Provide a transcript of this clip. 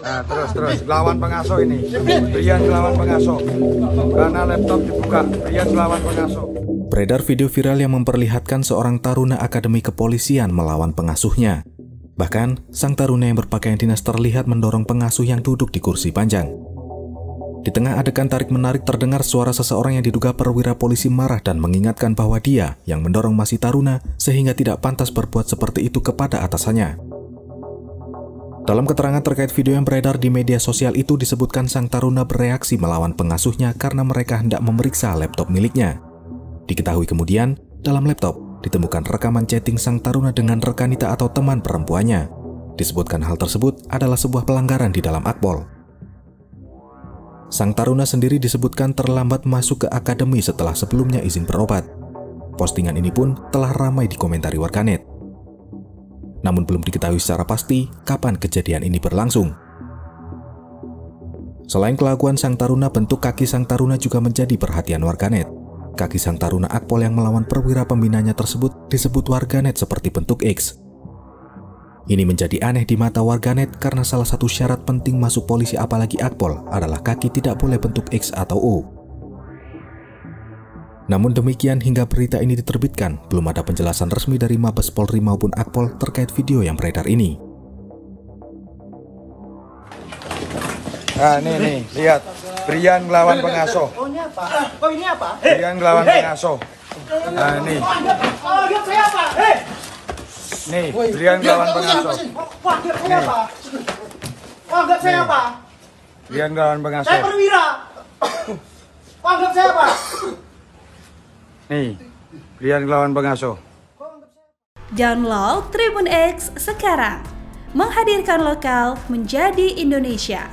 Nah, terus terus lawan pengasuh ini. Brian lawan pengasuh. Karena laptop dibuka, Brian lawan pengasuh. Beredar video viral yang memperlihatkan seorang taruna akademi kepolisian melawan pengasuhnya. Bahkan, sang taruna yang berpakaian dinas terlihat mendorong pengasuh yang duduk di kursi panjang. Di tengah adegan tarik-menarik terdengar suara seseorang yang diduga perwira polisi marah dan mengingatkan bahwa dia yang mendorong masih taruna sehingga tidak pantas berbuat seperti itu kepada atasannya. Dalam keterangan terkait video yang beredar di media sosial itu disebutkan sang taruna bereaksi melawan pengasuhnya karena mereka hendak memeriksa laptop miliknya. Diketahui kemudian, dalam laptop ditemukan rekaman chatting sang taruna dengan rekanita atau teman perempuannya. Disebutkan hal tersebut adalah sebuah pelanggaran di dalam akpol. Sang taruna sendiri disebutkan terlambat masuk ke akademi setelah sebelumnya izin berobat. Postingan ini pun telah ramai dikomentari warganet. Namun belum diketahui secara pasti kapan kejadian ini berlangsung. Selain kelakuan sang taruna, bentuk kaki sang taruna juga menjadi perhatian warganet. Kaki sang taruna Akpol yang melawan perwira pembinanya tersebut disebut warganet seperti bentuk X. Ini menjadi aneh di mata warganet karena salah satu syarat penting masuk polisi apalagi Akpol adalah kaki tidak boleh bentuk X atau O. Namun demikian hingga berita ini diterbitkan, belum ada penjelasan resmi dari Mabes Polri maupun Akpol terkait video yang beredar ini. Nah, nih nih, lihat. Brian lawan pengasuh. Oh ini apa? Oh ini apa? Brian lawan pengasuh. Nah, nih. Oh lihat saya apa? Hei! Nih, Brian lawan pengasuh. Wah lihat saya apa? Wah lihat saya apa? Brian lawan Saya pengasuh. perwira. Wah lihat saya apa? Nih, Brian lawan pengasuh. Download Tribun X sekarang. Menghadirkan lokal menjadi Indonesia.